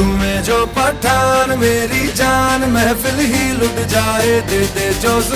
तुम्हें जो पठान मेरी जान महफिल ही लुट जाए दे दे जो